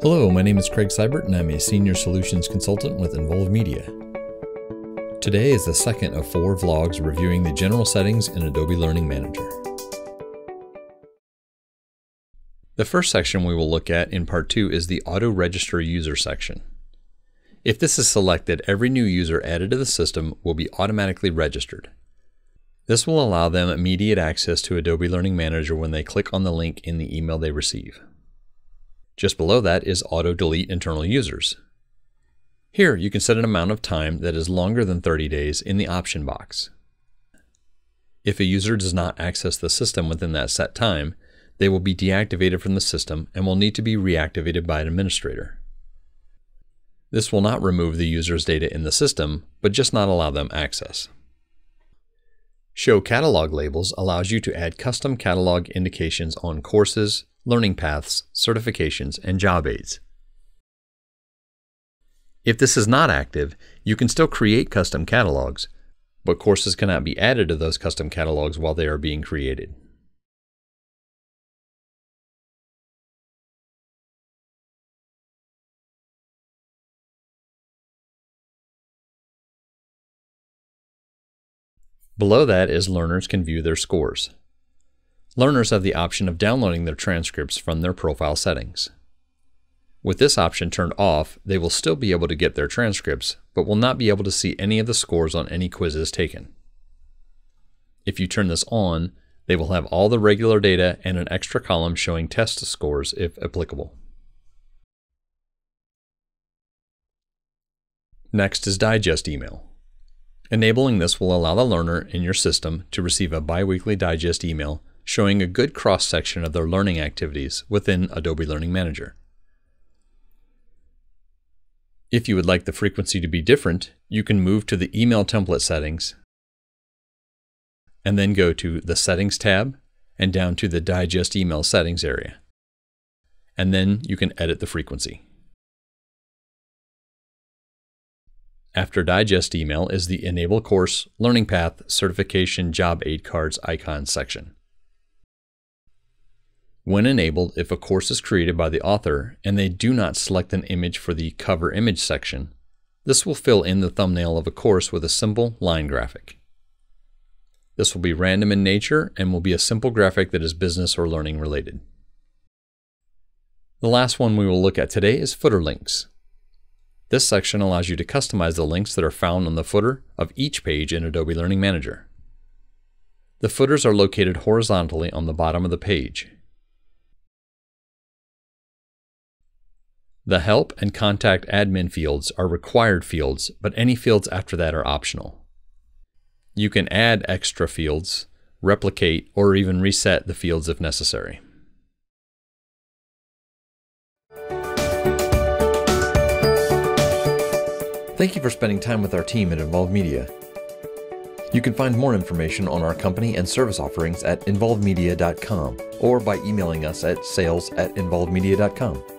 Hello, my name is Craig Sybert and I'm a Senior Solutions Consultant with Envolve Media. Today is the second of four vlogs reviewing the general settings in Adobe Learning Manager. The first section we will look at in part two is the Auto Register User section. If this is selected, every new user added to the system will be automatically registered. This will allow them immediate access to Adobe Learning Manager when they click on the link in the email they receive. Just below that is Auto Delete Internal Users. Here you can set an amount of time that is longer than 30 days in the option box. If a user does not access the system within that set time, they will be deactivated from the system and will need to be reactivated by an administrator. This will not remove the user's data in the system, but just not allow them access. Show Catalog Labels allows you to add custom catalog indications on courses, learning paths, certifications, and job aids. If this is not active, you can still create custom catalogs, but courses cannot be added to those custom catalogs while they are being created. Below that is learners can view their scores. Learners have the option of downloading their transcripts from their profile settings. With this option turned off, they will still be able to get their transcripts, but will not be able to see any of the scores on any quizzes taken. If you turn this on, they will have all the regular data and an extra column showing test scores if applicable. Next is Digest Email. Enabling this will allow the learner in your system to receive a biweekly digest email showing a good cross-section of their learning activities within Adobe Learning Manager. If you would like the frequency to be different, you can move to the email template settings and then go to the Settings tab and down to the Digest Email Settings area. And then you can edit the frequency. After Digest Email is the Enable Course, Learning Path, Certification Job Aid Cards icon section. When enabled, if a course is created by the author and they do not select an image for the cover image section, this will fill in the thumbnail of a course with a simple line graphic. This will be random in nature and will be a simple graphic that is business or learning related. The last one we will look at today is footer links. This section allows you to customize the links that are found on the footer of each page in Adobe Learning Manager. The footers are located horizontally on the bottom of the page. The help and contact admin fields are required fields, but any fields after that are optional. You can add extra fields, replicate, or even reset the fields if necessary. Thank you for spending time with our team at Envolve Media. You can find more information on our company and service offerings at envolvemedia.com or by emailing us at sales at envolvemedia.com.